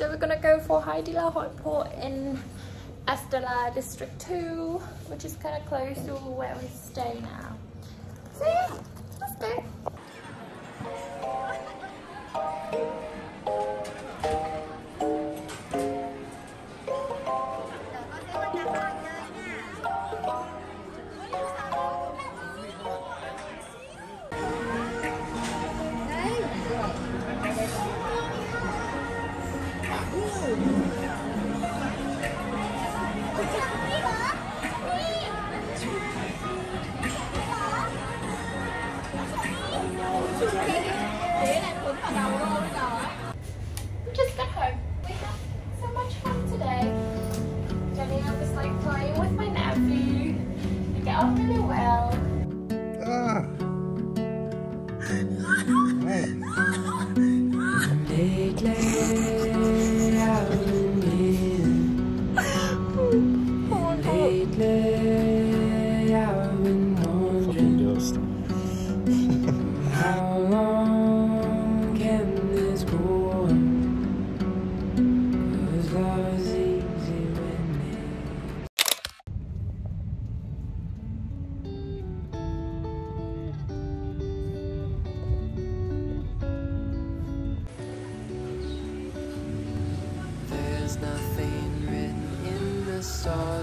So we're gonna go for Haidilao in Estella District 2, which is kind of close to where we stay now. Thế là cuốn vào đầu luôn rồi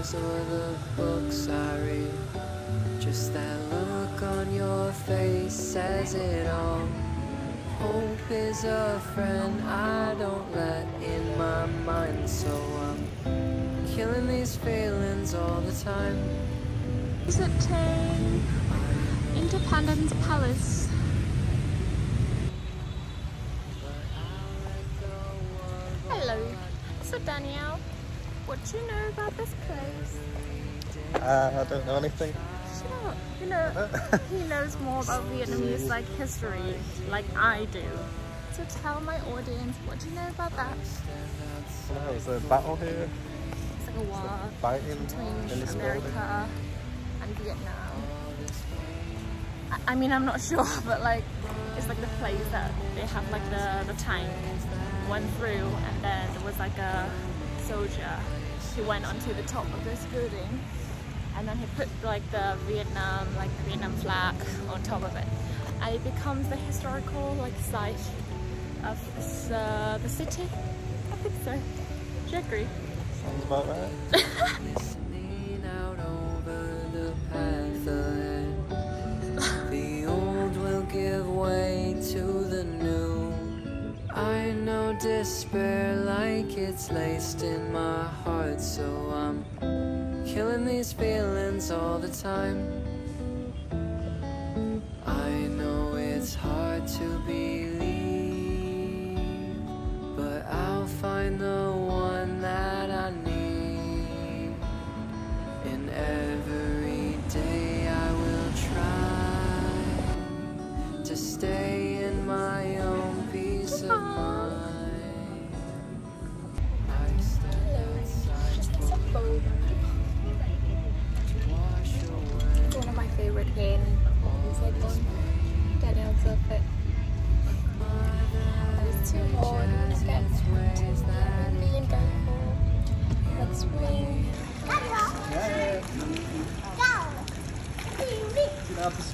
stars or the books I read. Just that look on your face says it all. Hope is a friend I don't let in my mind, so I'm killing these feelings all the time. Visiting Independence Palace. Hello. So Daniel, what do you know about this place? Uh, I don't know anything. Up. You know, he knows more about Vietnamese like history, like I do. So tell my audience, what do you know about that? There was a battle here. It's like a war Fighting between in. America and Vietnam. I, I mean, I'm not sure, but like, it's like the place that they have like the, the tank went through and then there was like a soldier who went onto the top of this building and then he put like the Vietnam, like Vietnam flag on top of it. And it becomes the historical like site of this, uh, the city. I think so. Do you agree? Sounds about right. despair like it's laced in my heart, so I'm killing these feelings all the time.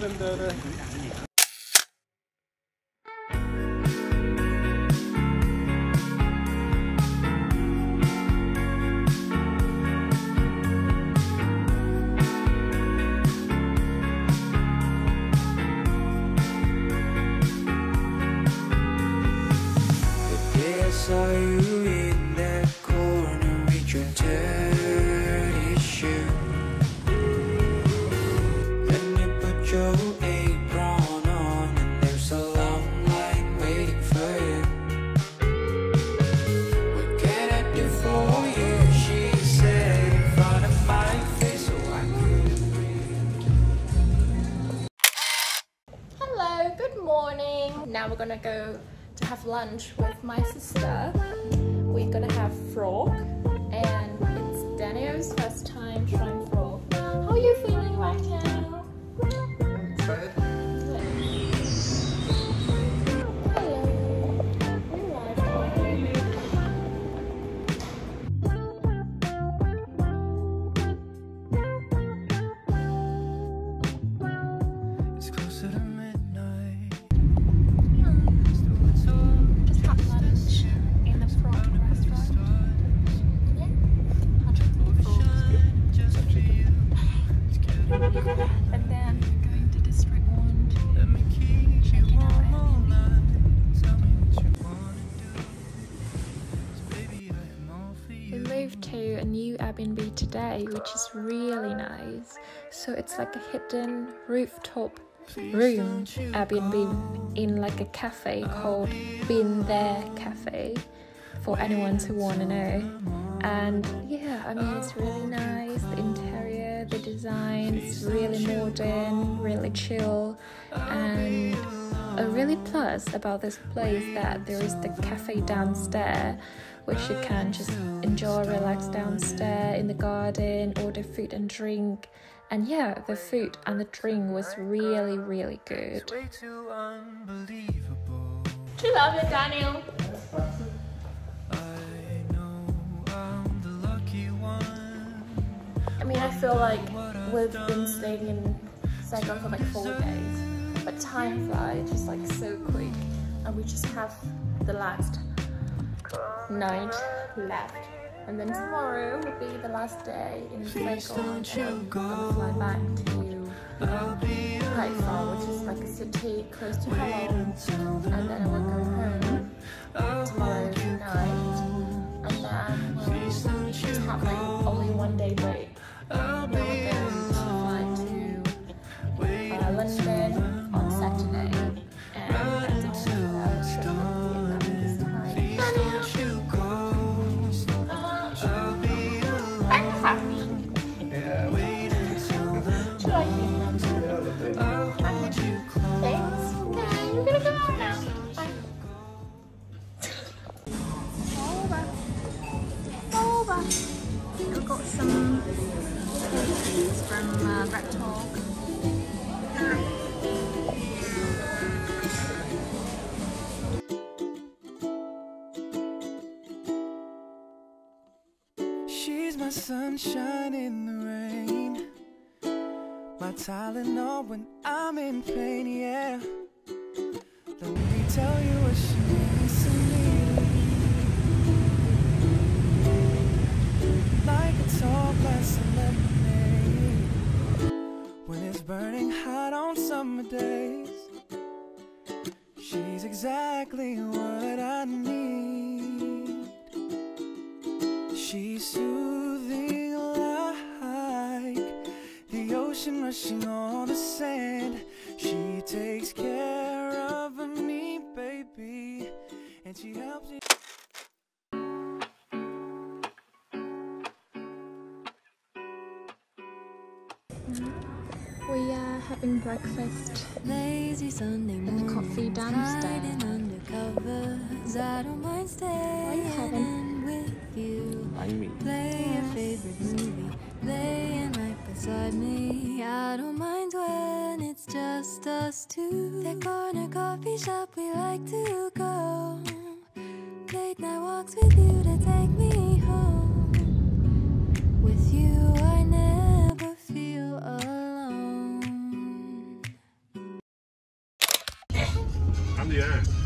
You have to lunch with my sister. We're gonna have frog, moved to a new Airbnb today, which is really nice. So it's like a hidden rooftop room Airbnb in like a cafe called Been There Cafe for anyone who want to know. And yeah, I mean, it's really nice. The interior, the design, it's really modern, really chill, and a really plus about this place that there is the cafe downstairs which you can just enjoy relax downstairs in the garden order food and drink. And yeah the food and the drink was really really good. Way do you love it daniel. I know I'm the lucky one. i mean i feel like we've been staying in saigon for like four days but time flies just like so quick. And we just have the last night left. And then tomorrow will be the last day in Saigon and then we're gonna fly back to Haifa which is like a city close to Cologne and then we're going home tomorrow night. And then we'll just have like my sunshine in the rain. My Tylenol when I'm in pain, yeah. Let me tell you what she means to me. Like a tall glass of lemonade. When it's burning hot on summer days. She's exactly what ocean rushing on the sand. She takes care of me, baby, and she helps me. We are having breakfast. Lazy Sunday morning. coffee downstairs. Hiding under covers. I don't mind staying having? with you. Bánh mì. Play your favorite movie. Beside me. I don't mind when it's just us two. That corner coffee shop we like to go. Late night walks with you to take me home. With you, I never feel alone. I'm the à?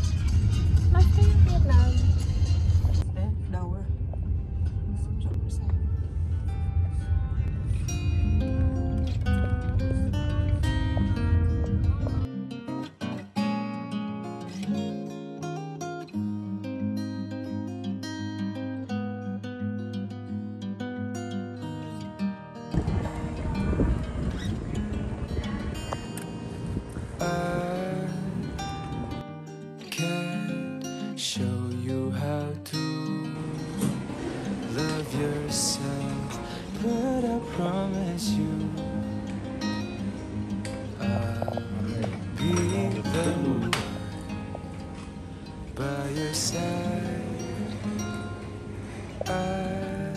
By your side. I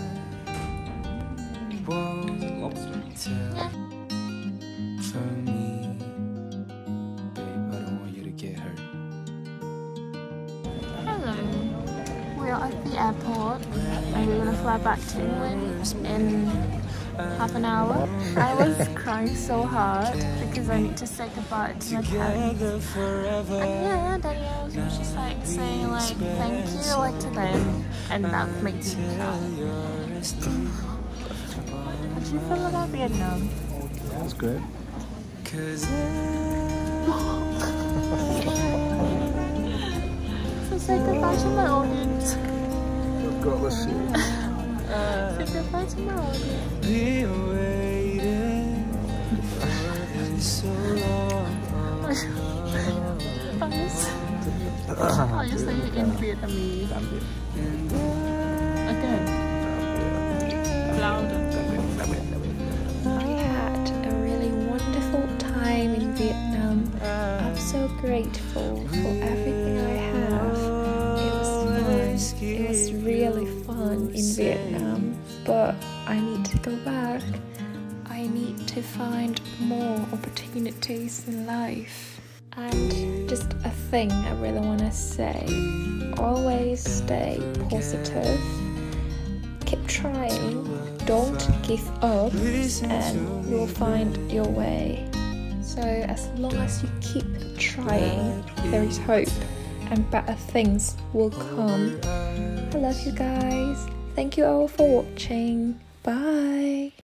won't tell for me, babe. I don't want you to get hurt. Hello. We are at the airport and we're gonna fly back to England in half an hour. I was crying so hard because I need to say goodbye to my parents. Forever. And yeah, Daniel was just like saying like thank you like to them and that makes me cry. How do you feel about Vietnam? That's great. Cause So say goodbye to my audience. I've got the shit. Audience. been waiting for so long. In Vietnamese. I had a really wonderful time in Vietnam. I'm so grateful opportunities in life. And just a thing I really want to say always stay positive keep trying, don't give up, and you'll find your way. So, as long as you keep trying, there is hope and better things will come. I love you guys. Thank you all for watching. Bye.